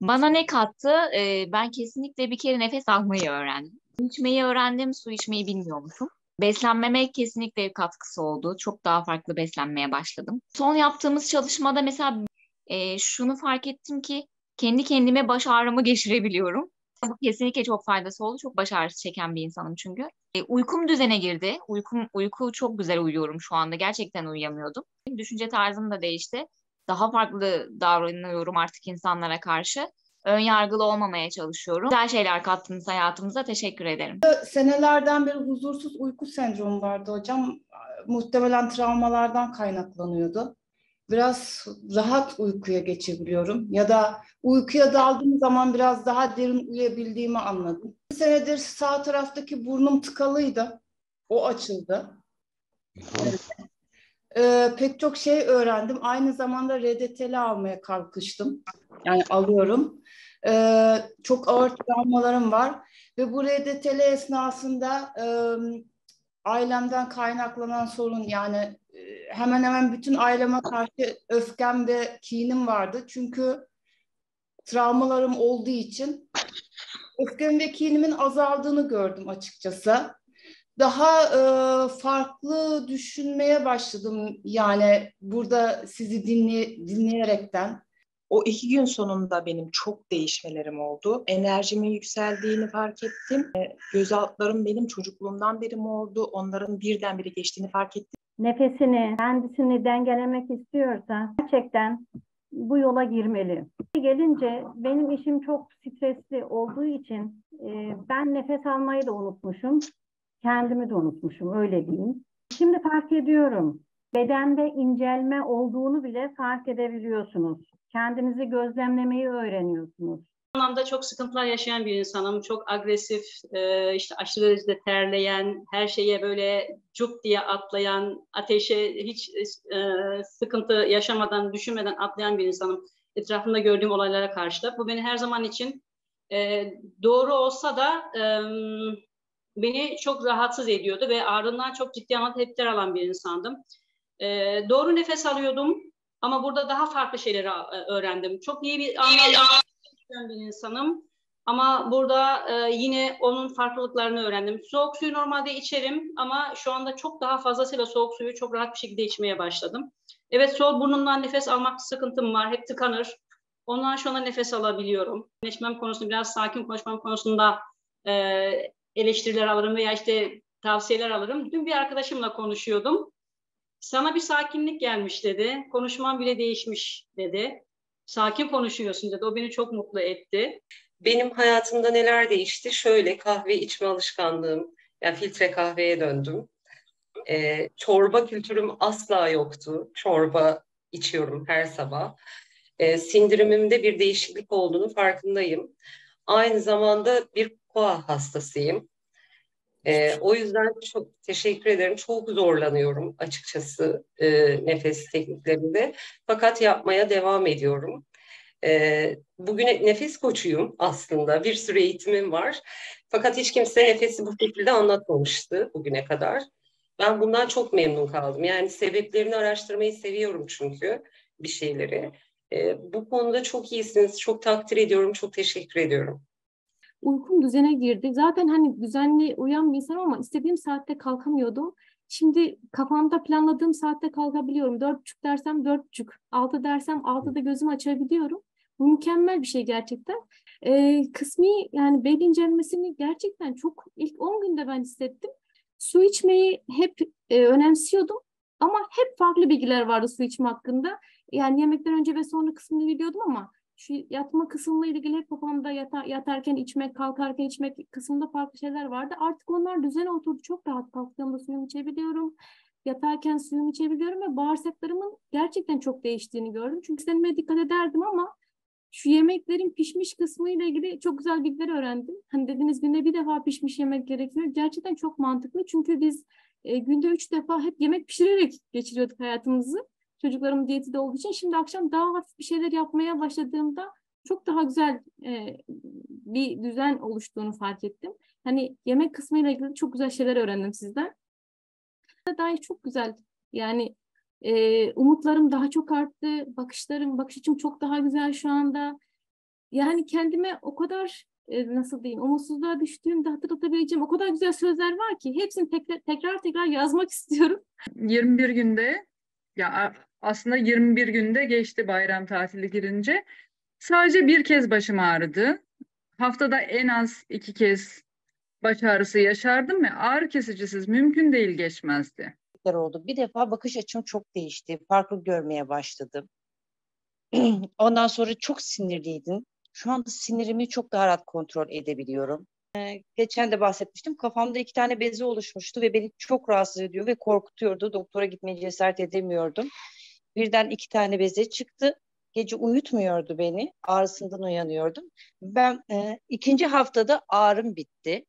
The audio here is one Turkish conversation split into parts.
Bana ne kattı? Ee, ben kesinlikle bir kere nefes almayı öğrendim. Su içmeyi öğrendim, su içmeyi bilmiyormuşum. Beslenmeme kesinlikle bir katkısı oldu. Çok daha farklı beslenmeye başladım. Son yaptığımız çalışmada mesela e, şunu fark ettim ki kendi kendime baş ağrımı geçirebiliyorum. Bu kesinlikle çok faydası oldu. Çok baş ağrısı çeken bir insanım çünkü. E, uykum düzene girdi. Uykum, uyku çok güzel uyuyorum şu anda. Gerçekten uyuyamıyordum. Düşünce tarzım da değişti. Daha farklı davranıyorum artık insanlara karşı. Ön yargılı olmamaya çalışıyorum. Güzel şeyler kattınız hayatımıza. Teşekkür ederim. Senelerden beri huzursuz uyku sendromu vardı hocam. Muhtemelen travmalardan kaynaklanıyordu. Biraz rahat uykuya geçebiliyorum. Ya da uykuya daldığım zaman biraz daha derin uyuyabildiğimi anladım. Bir senedir sağ taraftaki burnum tıkalıydı. O açıldı. Ee, pek çok şey öğrendim. Aynı zamanda RDT'li almaya kalkıştım. Yani alıyorum. Ee, çok ağır travmalarım var. Ve bu RDT'li esnasında e, ailemden kaynaklanan sorun yani hemen hemen bütün aileme karşı öfkem ve kinim vardı. Çünkü travmalarım olduğu için öfkem ve kinimin azaldığını gördüm açıkçası. Daha e, farklı düşünmeye başladım yani burada sizi dinley dinleyerekten. O iki gün sonunda benim çok değişmelerim oldu. Enerjimin yükseldiğini fark ettim. Göz altlarım benim çocukluğumdan beri mi oldu? Onların birdenbire geçtiğini fark ettim. Nefesini, kendisini dengelemek istiyorsa gerçekten bu yola girmeli. Gelince benim işim çok stresli olduğu için e, ben nefes almayı da unutmuşum. Kendimi de unutmuşum öyle diyeyim. Şimdi fark ediyorum. Bedende incelme olduğunu bile fark edebiliyorsunuz. Kendinizi gözlemlemeyi öğreniyorsunuz. Anlamda çok sıkıntılar yaşayan bir insanım. Çok agresif, işte aşırı derecede terleyen, her şeye böyle cuk diye atlayan, ateşe hiç sıkıntı yaşamadan, düşünmeden atlayan bir insanım. Etrafımda gördüğüm olaylara karşı da. Bu beni her zaman için doğru olsa da beni çok rahatsız ediyordu ve ardından çok ciddi anlamda tepkiler alan bir insandım. Doğru nefes alıyordum ama burada daha farklı şeyleri öğrendim. Çok iyi bir anlamda bir insanım. Ama burada e, yine onun farklılıklarını öğrendim. Soğuk suyu normalde içerim ama şu anda çok daha fazlasıyla soğuk suyu çok rahat bir şekilde içmeye başladım. Evet sol burnumdan nefes almak sıkıntım var. Hep tıkanır. Ondan sonra nefes alabiliyorum. Konuşmam konusunda biraz sakin konuşmam konusunda e, eleştiriler alırım veya işte tavsiyeler alırım. Dün bir arkadaşımla konuşuyordum. Sana bir sakinlik gelmiş dedi. Konuşman bile değişmiş dedi. Sakin konuşuyorsun dedi. O beni çok mutlu etti. Benim hayatımda neler değişti? Şöyle kahve içme alışkanlığım, yani filtre kahveye döndüm. Ee, çorba kültürüm asla yoktu. Çorba içiyorum her sabah. Ee, sindirimimde bir değişiklik olduğunu farkındayım. Aynı zamanda bir koa hastasıyım. Ee, o yüzden çok teşekkür ederim. Çok zorlanıyorum açıkçası e, nefes tekniklerinde. Fakat yapmaya devam ediyorum. E, bugün nefes koçuyum aslında. Bir sürü eğitimim var. Fakat hiç kimse nefesi bu şekilde anlatmamıştı bugüne kadar. Ben bundan çok memnun kaldım. Yani sebeplerini araştırmayı seviyorum çünkü bir şeyleri. E, bu konuda çok iyisiniz. Çok takdir ediyorum. Çok teşekkür ediyorum uykum düzene girdi. Zaten hani düzenli uyan bir insanım ama istediğim saatte kalkamıyordum. Şimdi kafamda planladığım saatte kalkabiliyorum. Dört buçuk dersem dört buçuk, altı dersem altıda gözümü açabiliyorum. Bu mükemmel bir şey gerçekten. Ee, kısmi yani bel incelmesini gerçekten çok ilk 10 günde ben hissettim. Su içmeyi hep e, önemsiyordum ama hep farklı bilgiler vardı su içme hakkında. Yani yemekten önce ve sonra kısmını biliyordum ama şu yatma kısmıyla ilgili hep kafamda yata, yatarken içmek, kalkarken içmek kısmında farklı şeyler vardı. Artık onlar düzene oturdu. Çok rahat kalktığımda suyumu içebiliyorum. Yatarken suyumu içebiliyorum ve bağırsaklarımın gerçekten çok değiştiğini gördüm. Çünkü seninle dikkat ederdim ama şu yemeklerin pişmiş kısmıyla ilgili çok güzel bilgiler öğrendim. Hani dediniz günde bir defa pişmiş yemek gerekiyor. Gerçekten çok mantıklı. Çünkü biz e, günde üç defa hep yemek pişirerek geçiriyorduk hayatımızı çocuklarım diyeti de olduğu için şimdi akşam daha hafif bir şeyler yapmaya başladığımda çok daha güzel e, bir düzen oluştuğunu fark ettim. Hani yemek kısmıyla ilgili çok güzel şeyler öğrendim sizden. Dair çok güzel. Yani e, umutlarım daha çok arttı. Bakışlarım, bakış açım çok daha güzel şu anda. Yani kendime o kadar e, nasıl diyeyim umutsuzluğa düştüğümde hatırlatabileceğim o kadar güzel sözler var ki hepsini tekrar tekrar, tekrar yazmak istiyorum. 21 günde ya aslında 21 günde geçti bayram tatili girince. Sadece bir kez başım ağrıdı. Haftada en az iki kez baş ağrısı yaşardım ve ağrı kesicisiz mümkün değil geçmezdi. oldu. Bir defa bakış açım çok değişti. Farklı görmeye başladım. Ondan sonra çok sinirliydim. Şu anda sinirimi çok daha rahat kontrol edebiliyorum. Ee, geçen de bahsetmiştim. Kafamda iki tane bezi oluşmuştu ve beni çok rahatsız ediyor ve korkutuyordu. Doktora gitmeye cesaret edemiyordum. Birden iki tane beze çıktı. Gece uyutmuyordu beni. Ağrısından uyanıyordum. Ben e, ikinci haftada ağrım bitti.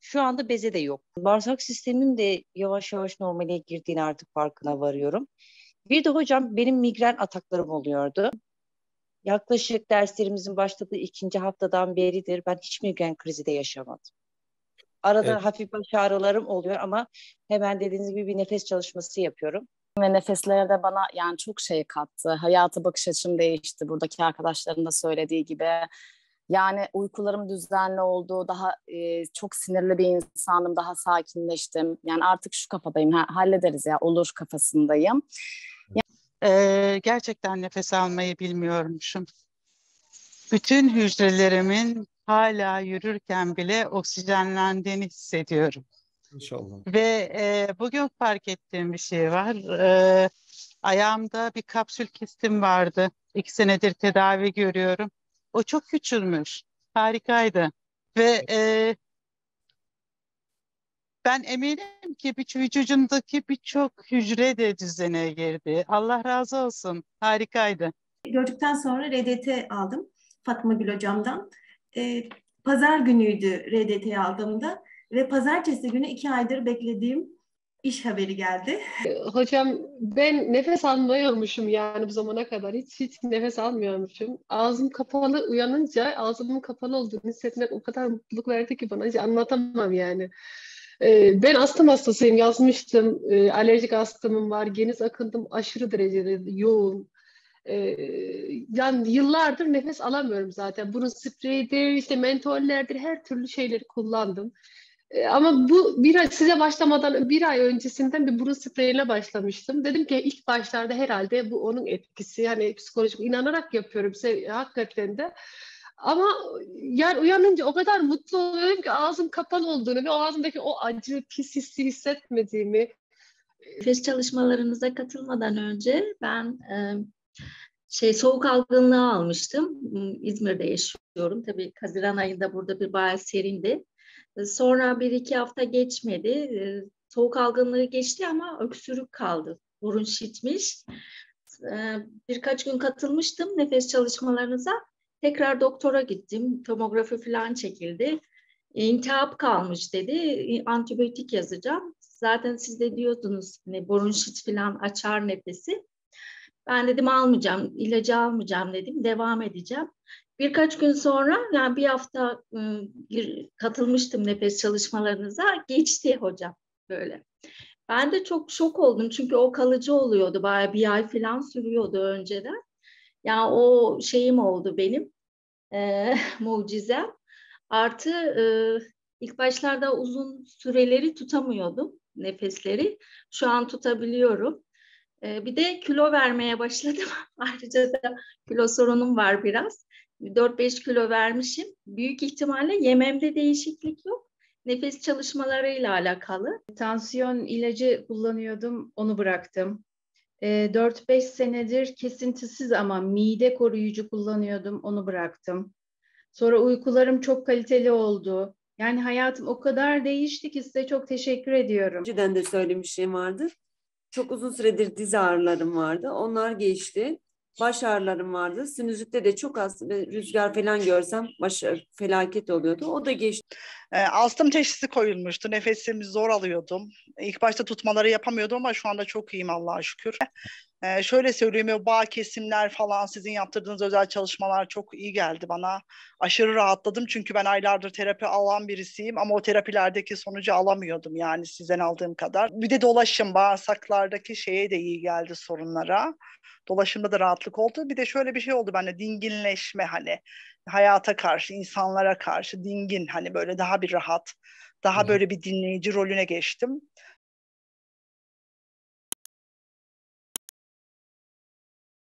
Şu anda beze de yok. Bağırsak sistemim de yavaş yavaş normale girdiğini artık farkına varıyorum. Bir de hocam benim migren ataklarım oluyordu. Yaklaşık derslerimizin başladığı ikinci haftadan beridir ben hiç migren krizi de yaşamadım. Arada evet. hafif baş ağrılarım oluyor ama hemen dediğiniz gibi bir nefes çalışması yapıyorum. Ve nefesler de bana yani çok şey kattı. Hayata bakış açım değişti. Buradaki arkadaşların da söylediği gibi. Yani uykularım düzenli oldu. Daha e, çok sinirli bir insanım. Daha sakinleştim. Yani artık şu kafadayım. Ha, hallederiz ya olur kafasındayım. Ee, gerçekten nefes almayı bilmiyormuşum. Bütün hücrelerimin hala yürürken bile oksijenlendiğini hissediyorum. İnşallah. Ve e, bugün fark ettiğim bir şey var. E, ayağımda bir kapsül kistim vardı. İki senedir tedavi görüyorum. O çok küçülmüş. Harikaydı. Ve e, ben eminim ki bir vücudundaki birçok hücre de düzene girdi. Allah razı olsun. Harikaydı. Gördükten sonra RDT aldım Fatma Gül hocamdan. Ee, pazar günüydü RDT'yi aldığımda ve pazartesi günü iki aydır beklediğim iş haberi geldi. Hocam ben nefes almıyormuşum yani bu zamana kadar. Hiç hiç nefes almıyormuşum. Ağzım kapalı uyanınca ağzımın kapalı olduğunu hissetmek o kadar mutluluk verdi ki bana hiç anlatamam yani. Ben astım hastasıyım yazmıştım. Alerjik astımım var. Geniz akıntım aşırı derecede yoğun. Yani yıllardır nefes alamıyorum zaten. Burun spreyidir, işte mentollerdir, her türlü şeyleri kullandım. Ama bu bir size başlamadan bir ay öncesinden bir burun spreyine başlamıştım. Dedim ki ilk başlarda herhalde bu onun etkisi. Yani psikolojik inanarak yapıyorum. Hakikaten de. Ama yani uyanınca o kadar mutlu oluyorum ki ağzım kapalı olduğunu ve o ağzımdaki o acı, pis hissi hissetmediğimi. Nefes çalışmalarınıza katılmadan önce ben e, şey soğuk algınlığı almıştım. İzmir'de yaşıyorum. Tabii Haziran ayında burada bir bayağı serindi. Sonra bir iki hafta geçmedi. Soğuk algınlığı geçti ama öksürük kaldı. Burun şişmiş. Birkaç gün katılmıştım nefes çalışmalarınıza. Tekrar doktora gittim. Tomografi falan çekildi. İntihap kalmış dedi. Antibiyotik yazacağım. Zaten siz de diyordunuz hani bronşit falan açar nefesi. Ben dedim almayacağım, ilacı almayacağım dedim. Devam edeceğim. Birkaç gün sonra yani bir hafta katılmıştım nefes çalışmalarınıza. Geçti hocam böyle. Ben de çok şok oldum çünkü o kalıcı oluyordu. Bayağı bir ay falan sürüyordu önceden. Yani o şeyim oldu benim. E, mucizem. Artı e, ilk başlarda uzun süreleri tutamıyordum nefesleri. Şu an tutabiliyorum. E, bir de kilo vermeye başladım. Ayrıca da kilo sorunum var biraz. 4-5 kilo vermişim. Büyük ihtimalle yememde değişiklik yok. Nefes çalışmalarıyla alakalı. Tansiyon ilacı kullanıyordum, onu bıraktım. 4-5 senedir kesintisiz ama mide koruyucu kullanıyordum, onu bıraktım. Sonra uykularım çok kaliteli oldu. Yani hayatım o kadar değişti ki size çok teşekkür ediyorum. Önceden de söylemişim vardı. Çok uzun süredir diz ağrılarım vardı. Onlar geçti. Baş ağrılarım vardı. Sinüzitte de çok az rüzgar falan görsem baş felaket oluyordu. O da geçti. E, astım teşhisi koyulmuştu. Nefesimi zor alıyordum. İlk başta tutmaları yapamıyordum ama şu anda çok iyiyim Allah'a şükür. Ee, şöyle söyleyeyim, bağ kesimler falan sizin yaptırdığınız özel çalışmalar çok iyi geldi bana. Aşırı rahatladım çünkü ben aylardır terapi alan birisiyim ama o terapilerdeki sonucu alamıyordum yani sizden aldığım kadar. Bir de dolaşım bağırsaklardaki şeye de iyi geldi sorunlara. Dolaşımda da rahatlık oldu. Bir de şöyle bir şey oldu bende dinginleşme hani hayata karşı, insanlara karşı dingin hani böyle daha bir rahat, daha böyle bir dinleyici rolüne geçtim.